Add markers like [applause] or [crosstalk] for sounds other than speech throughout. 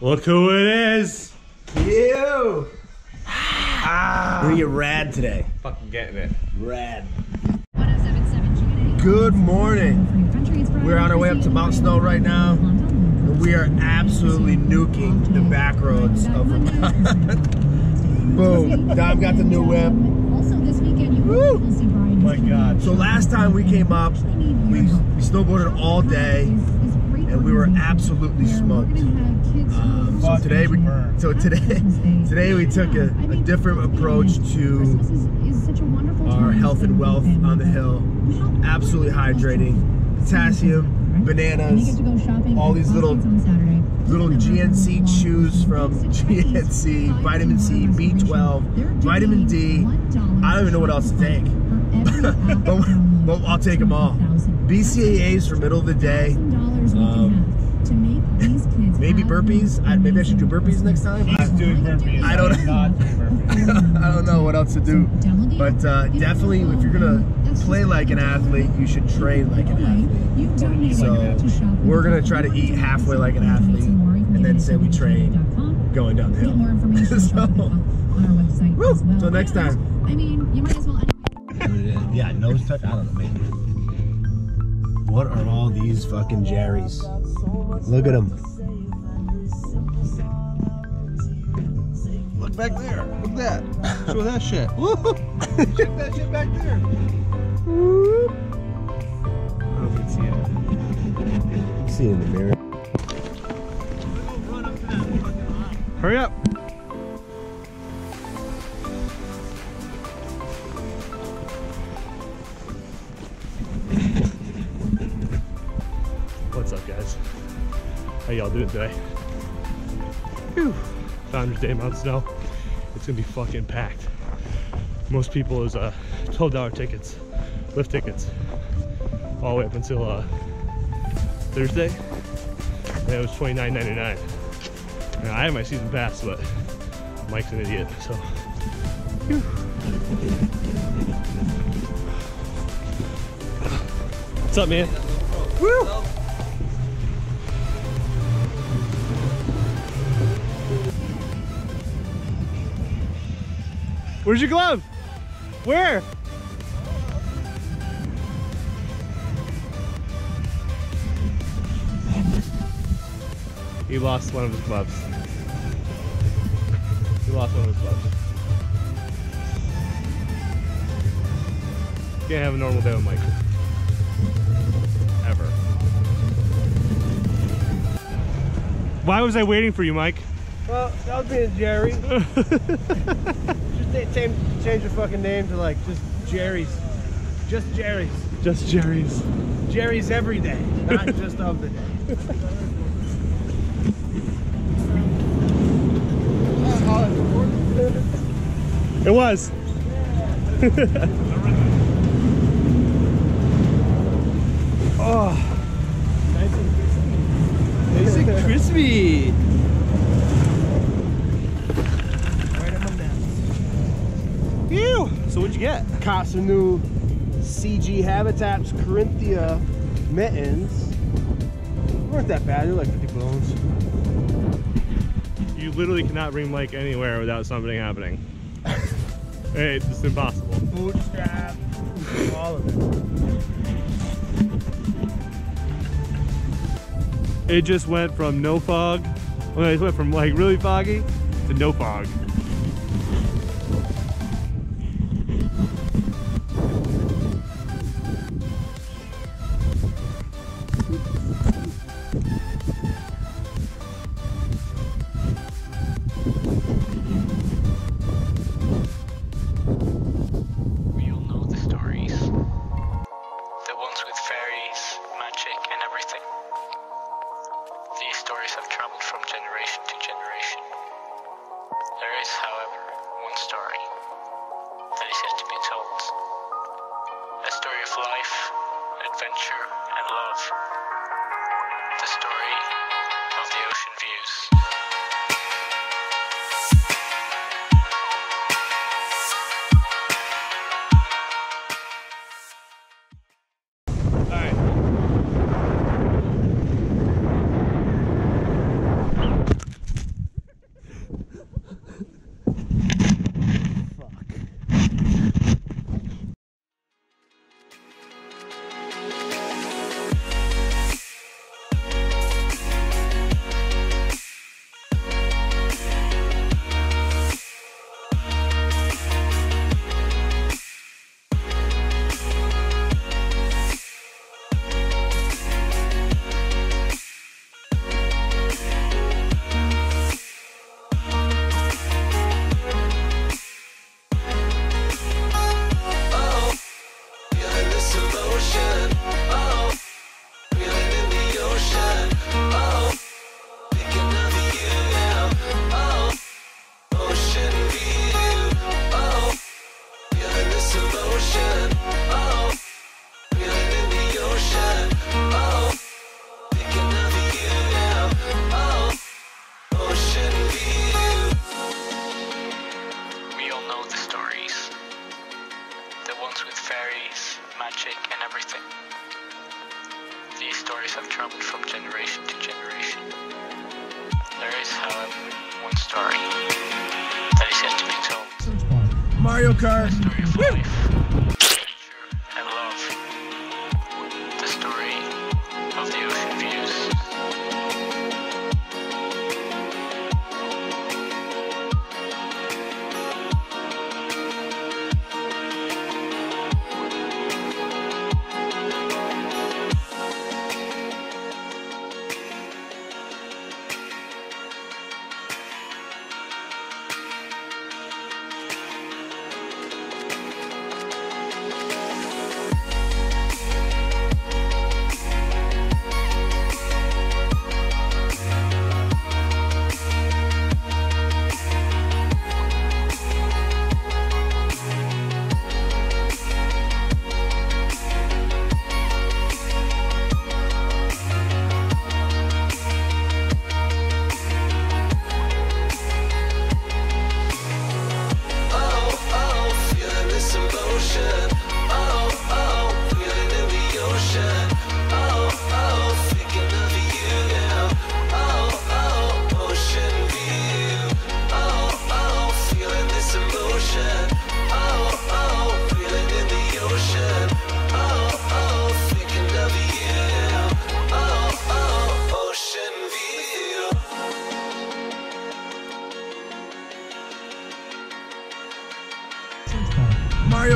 Look who it is. You. Ah. We're gonna rad today. Fucking getting it. Rad. Good morning. We're on our way up to Mount Snow right now. And we are absolutely nuking the back roads of Vermont. [laughs] Boom. Dom got the new whip. Also this weekend you Woo! will see Brian. My God. So last time we came up, we, we snowboarded all day and we were absolutely smoked. Um, so today we so today [laughs] today we took a, a different approach to our health and wealth on the hill. Absolutely hydrating, potassium, bananas, all these little little GNC chews from GNC, [laughs] vitamin C, B12, vitamin D. I don't even know what else to take, [laughs] but, but I'll take them all. BCAAs for middle of the day. Um, maybe burpees. I, maybe I should do burpees next time. I, doing [laughs] burpees. I don't- I'm not doing burpees. I don't know what else to do. But uh, definitely, if you're gonna play like an athlete, you should train like an athlete. So we're gonna try to eat halfway like an athlete, and then say we train going down the Get more hill. information [laughs] So, on our website Woo! as next time. I mean, you might as well. Yeah, nose touch. I don't know, maybe. What are all these fucking Jerry's? Look at them. Look back there. Look at that. Show that shit. [laughs] Check that shit back there. I don't know if you can see it. See it in the mirror. Hurry up. Guys? How y'all doing today? Whew. Founders Day, Mount Snow. It's gonna be fucking packed. Most people is uh, $12 tickets, lift tickets, all the way up until uh, Thursday. And it was $29.99. Now, I have my season pass, but Mike's an idiot, so. Phew. What's up, man? Woo! Where's your glove? Where? He lost one of his gloves. He lost one of his gloves. Can't have a normal day with Mike. Ever. Why was I waiting for you, Mike? Well, that was being Jerry. [laughs] change, change the fucking name to like just Jerry's. Just Jerry's. Just Jerry's. Jerry's every day, not [laughs] just of the day. It was. [laughs] Oh. Nice and crispy. Right on my mouth. Ew. So what'd you get? Caught some new CG Habitats Corinthia mittens. weren't that bad. They're like 50 bones. You literally cannot bring Mike anywhere without something happening. [laughs] hey, it's just impossible. Bootstrap. All of it. It just went from no fog, well, it went from like really foggy to no fog. Stories have traveled from generation to generation. There is, however, one story that is yet to be told. A story of life, adventure, and love. The story of the ocean views. know the stories. The ones with fairies, magic, and everything. These stories have traveled from generation to generation. There is, however, one story that is yet to be told. Mario Kart.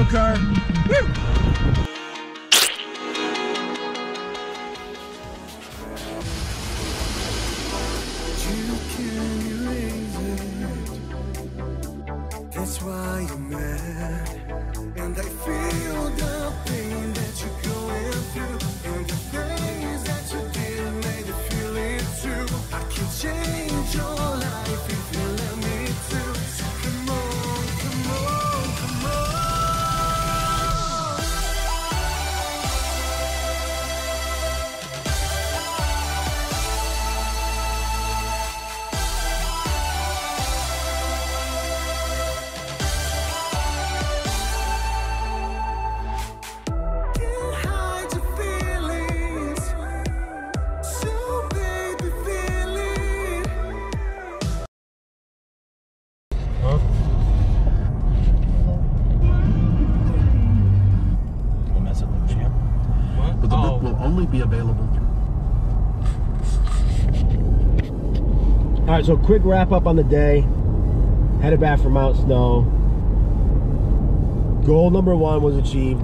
Kart. Woo! That's All right, so quick wrap up on the day. Headed back for Mount Snow. Goal number one was achieved.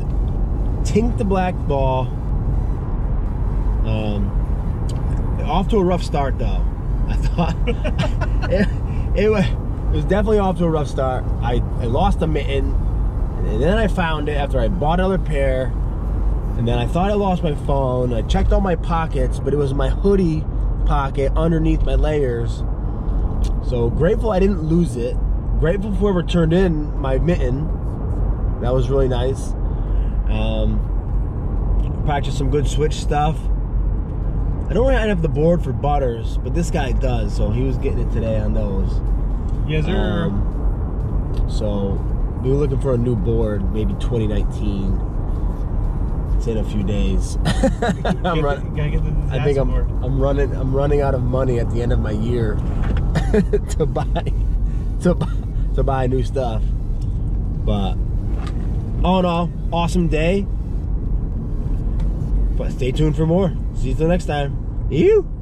Tink the black ball. Um, off to a rough start though. [laughs] I thought [laughs] it, it, was, it was definitely off to a rough start. I, I lost a mitten, and then I found it after I bought another pair. And then I thought I lost my phone. I checked all my pockets, but it was my hoodie pocket underneath my layers. So grateful I didn't lose it. Grateful for whoever turned in my mitten. That was really nice. Um, practiced some good switch stuff. I don't really have the board for butters, but this guy does, so he was getting it today on those. Yes, sir. Um, so we were looking for a new board, maybe 2019. It's in a few days. [laughs] I'm run- the I think I'm board. I'm running I'm running out of money at the end of my year [laughs] to buy to buy to buy new stuff. But all in all, awesome day. But stay tuned for more. See you till next time. You.